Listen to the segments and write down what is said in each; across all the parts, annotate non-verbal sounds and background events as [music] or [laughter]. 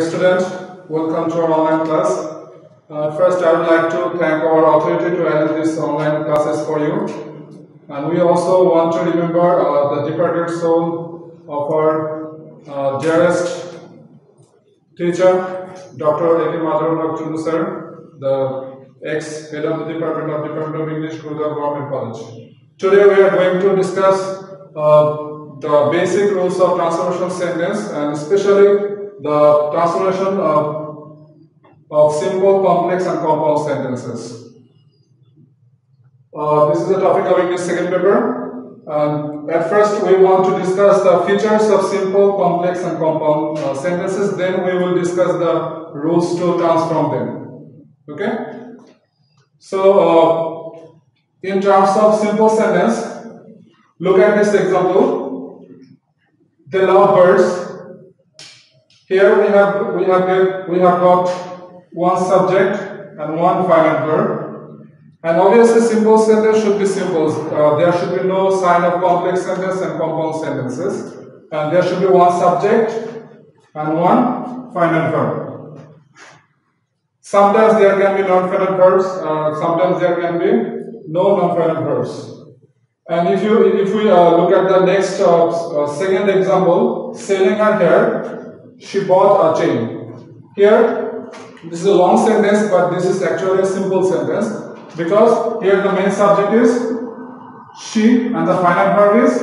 Students, welcome to our online class. Uh, first, I would like to thank our authority to arrange this online classes for you. And we also want to remember uh, the departed soul of our uh, dearest teacher, Dr. A.K. Madhavan Tundu sir, the ex-head of the Department of Department of English, Gurudayal Government College. Today, we are going to discuss uh, the basic rules of transformation sentence and especially the transformation of, of simple, complex and compound sentences. Uh, this is the topic of English second paper. At first we want to discuss the features of simple, complex and compound uh, sentences. Then we will discuss the rules to transform them. Okay? So, uh, in terms of simple sentence, look at this example. They love birds here we have we have we have got one subject and one finite verb. And obviously simple sentence should be simple. Uh, there should be no sign of complex sentence and compound sentences. And there should be one subject and one finite verb. Sometimes there can be non-finite verbs, uh, sometimes there can be no non-finite verbs. And if you if we uh, look at the next uh, uh, second example, selling her hair, she bought a chain. Here, this is a long sentence, but this is actually a simple sentence because here the main subject is she and the final verb is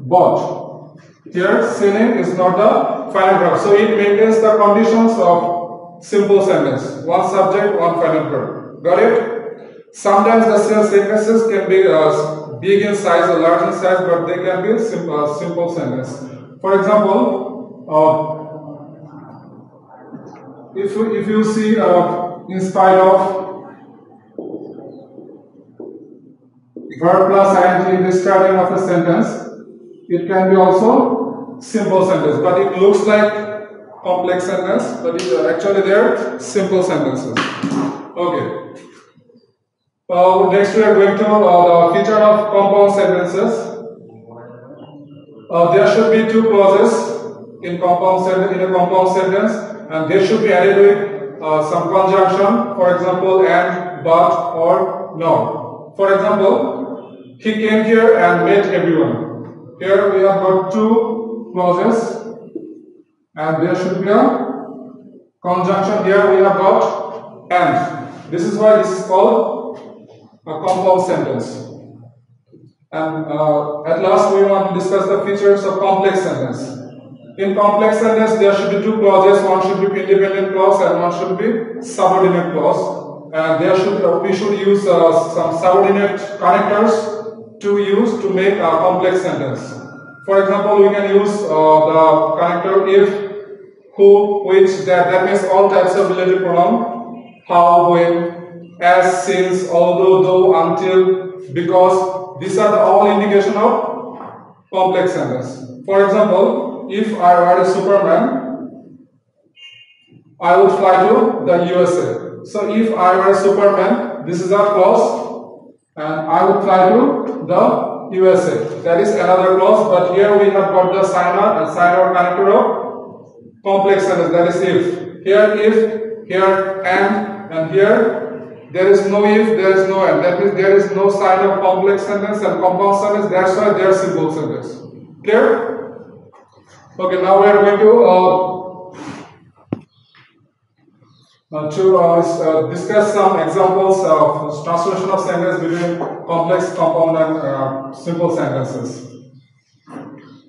bought. Here, selling is not the final verb. So it maintains the conditions of simple sentence. One subject, one final verb. Got it? Sometimes the sentences can be uh, big in size or large in size, but they can be simple, uh, simple sentence. For example, if, if you see uh, in spite of verb plus ing in the starting of a sentence, it can be also simple sentence, but it looks like complex sentence, but uh, actually they are simple sentences. Okay. Uh, next we are going to uh, the feature of compound sentences. Uh, there should be two clauses in compound sentence in a compound sentence and they should be added with uh, some conjunction for example and but or no. For example he came here and met everyone. Here we have got two clauses and there should be a conjunction. Here we have got and. This is why this is called a compound sentence. And uh, at last we want to discuss the features of complex sentence in complex sentence, there should be two clauses. One should be independent clause and one should be subordinate clause. And there should uh, we should use uh, some subordinate connectors to use to make a complex sentence. For example, we can use uh, the connector if, who, which, that. That means all types of relative pronoun. How, when, as, since, although, though, until, because. These are all indication of complex sentence. For example, if I were a Superman, I would fly to the USA. So if I were a Superman, this is a clause, and I would fly to the USA. That is another clause, but here we have got the sign and sign or connector of complex sentence. That is if. Here if, here and, and here there is no if, there is no and. That means there is no sign of complex sentence and compound sentence. That's why they are simple sentence. Clear? Okay, now we are going to uh, uh, to uh, uh discuss some examples of transformation of sentences between complex, compound, and uh, simple sentences.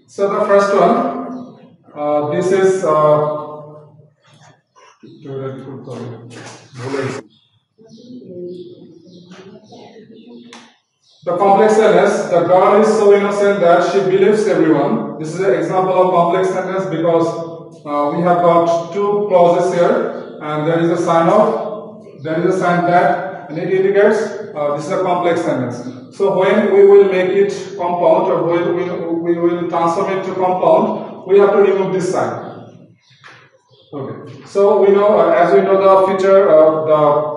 So the first one, uh, this is. The complex sentence, the girl is so innocent that she believes everyone. This is an example of complex sentence because uh, we have got two clauses here and there is a sign of, there is a sign that and it indicates uh, this is a complex sentence. So when we will make it compound or when we, we will transform it to compound, we have to remove this sign. Okay. So we know, uh, as we know the feature of the the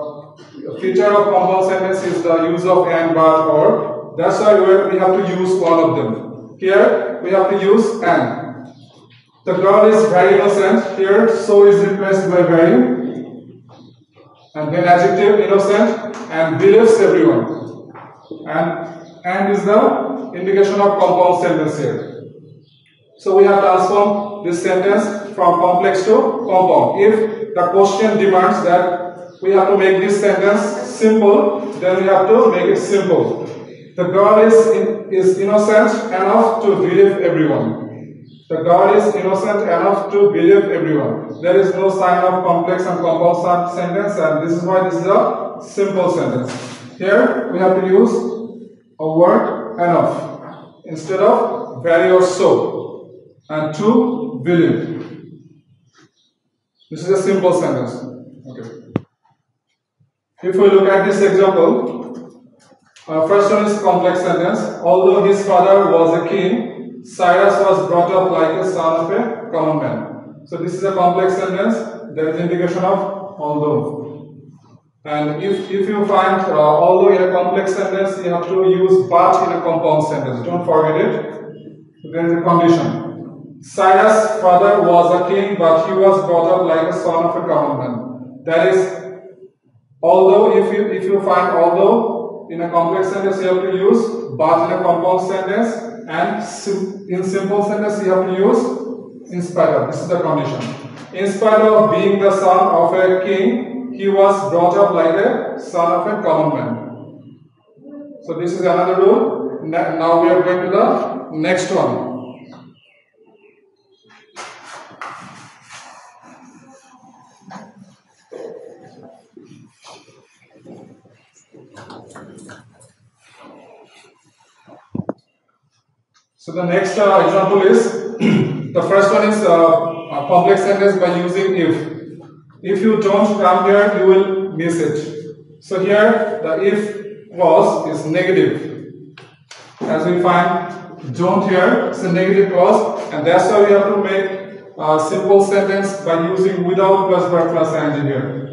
feature of compound sentence is the use of and, but, or. That's why we have to use one of them. Here we have to use and. The girl is very innocent. Here, so is replaced by very. And then adjective innocent and believes everyone. And and is the indication of compound sentence here. So we have transformed this sentence from complex to compound. If the question demands that we have to make this sentence simple, then we have to make it simple. The God is, in, is innocent enough to believe everyone. The God is innocent enough to believe everyone. There is no sign of complex and compound sentence and this is why this is a simple sentence. Here we have to use a word enough instead of very or so and to believe. This is a simple sentence. Okay. If we look at this example, uh, first one is complex sentence. Although his father was a king, Cyrus was brought up like a son of a common man. So this is a complex sentence. There is indication of although. And if, if you find uh, although in a complex sentence, you have to use but in a compound sentence. Don't forget it. There is a condition. Cyrus' father was a king, but he was brought up like a son of a common man. That is Although if you if you find although in a complex sentence you have to use but in a compound sentence and sim in simple sentence you have to use in spite of. This is the condition. In spite of being the son of a king, he was brought up like a son of a common man. So this is another rule. Now we are going to the next one. So the next uh, example is, [clears throat] the first one is uh, a complex sentence by using if. If you don't come here, you will miss it. So here the if clause is negative. As we find don't here, it's a negative clause and that's why we have to make a simple sentence by using without plus verb plus ing here.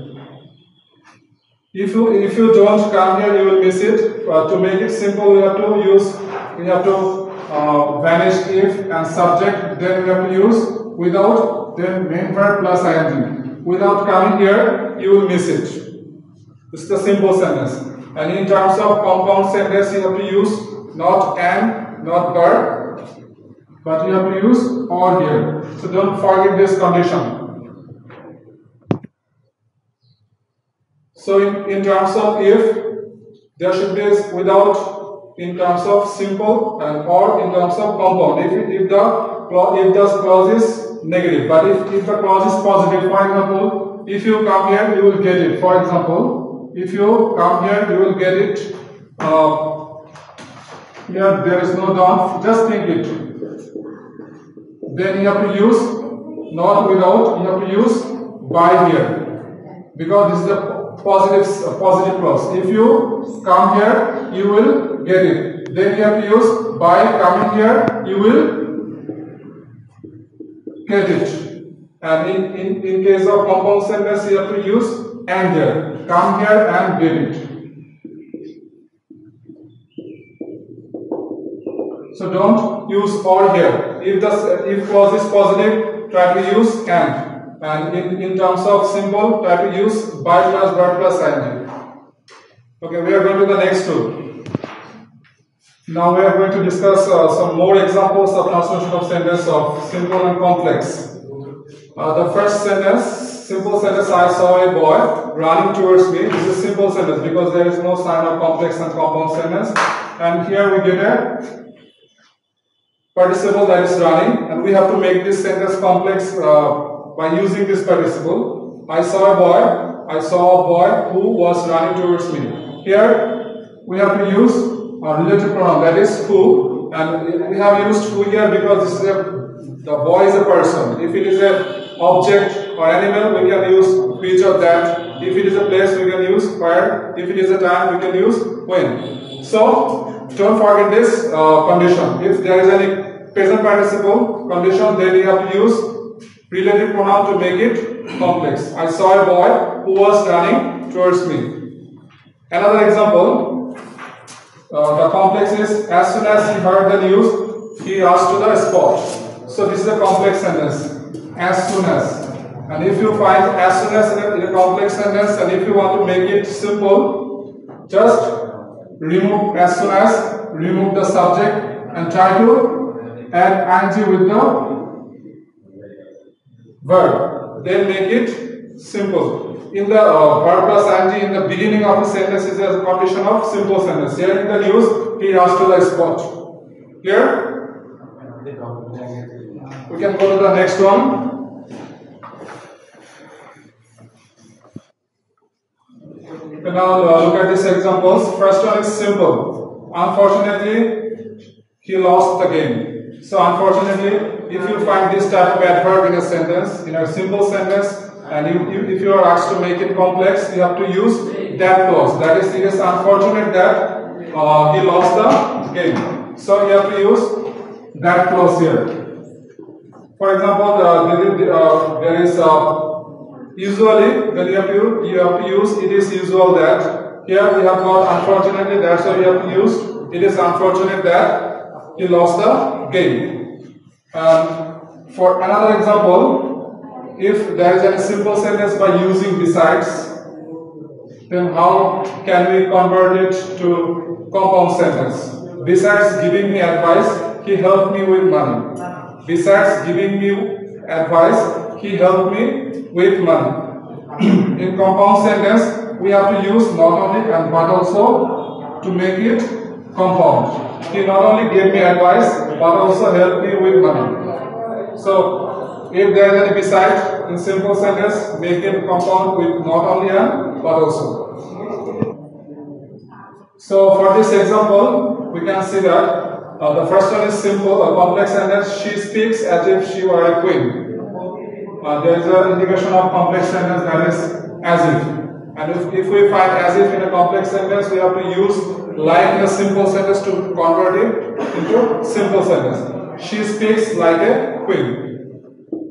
If you if you don't come here, you will miss it. Uh, to make it simple, we have to use we have to uh, if and subject then we have to use without then main verb plus ing. Without coming here, you will miss it. Is the simple sentence. And in terms of compound sentence, you have to use not and, not but, but you have to use or here. So don't forget this condition. So in, in terms of if, there should be without in terms of simple and or in terms of compound. If, if the if the clause is negative, but if, if the clause is positive, for example, if you come here, you will get it. For example, if you come here, you will get it. Uh, here there is no don't. Just think it. Then you have to use not without. You have to use by here because this is a positive positive clause. If you come here, you will get it. Then you have to use by coming here, you will get it. And in, in, in case of compound sentence, you have to use and there. Come here and get it. So don't use or here. If the if clause is positive, try to use and. And in, in terms of symbol, try to use by plus verb plus ing. Okay, we are going to the next rule. Now we are going to discuss uh, some more examples of transformation of sentence of simple and complex. Uh, the first sentence, simple sentence, I saw a boy running towards me. This is simple sentence because there is no sign of complex and compound sentence. And here we get a participle that is running and we have to make this sentence complex uh, by using this participle. I saw a boy, I saw a boy who was running towards me. Here we have to use a relative pronoun that is who and we have used who here because this is a the boy is a person. If it is a object or animal we can use which or that. If it is a place we can use where. If it is a time we can use when. So don't forget this uh, condition. If there is any present participle condition then you have to use relative pronoun to make it complex. I saw a boy who was running towards me. Another example uh, the complex is as soon as he heard the news, he rushed to the spot. So this is a complex sentence. As soon as. And if you find as soon as in a, in a complex sentence and if you want to make it simple, just remove as soon as, remove the subject and try to add ing with the verb. Then make it simple. In the uh, verb plus ing in the beginning of the sentence is a condition of simple sentence. Here in the news, he has to the spot. Clear? We can go to the next one. Now uh, look at these examples. First one is simple. Unfortunately, he lost the game. So unfortunately, if you find this type of adverb in a sentence, in a simple sentence, and you, if you are asked to make it complex, you have to use that clause. That is, it is unfortunate that uh, he lost the game. So you have to use that clause here. For example, uh, there, is, uh, usually when you have to you have to use it is usual that here we have got unfortunately that's why you have to use it is unfortunate that he lost the game. Um, for another example, if there is a simple sentence by using besides, then how can we convert it to compound sentence? Besides giving me advice, he helped me with money. Besides giving me advice, he helped me with money. [clears throat] In compound sentence, we have to use not only and but also to make it compound. He not only gave me advice, but also helped me with money. So, if there is any beside in simple sentence, make it compound with not only and but also. So, for this example, we can see that uh, the first one is simple, a complex sentence. She speaks as if she were a queen. Uh, there is an indication of complex sentence that is as if. And if, if we find as if in a complex sentence, we have to use like a simple sentence to convert it into simple sentence. She speaks like a queen.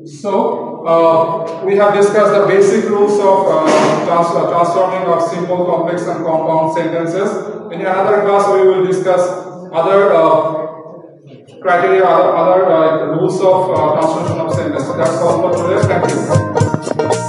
So, uh, we have discussed the basic rules of uh, uh, transforming of simple, complex and compound sentences. In another class, we will discuss other uh, criteria, other, other rules of uh, transformation of sentences. That's all for today. Thank you.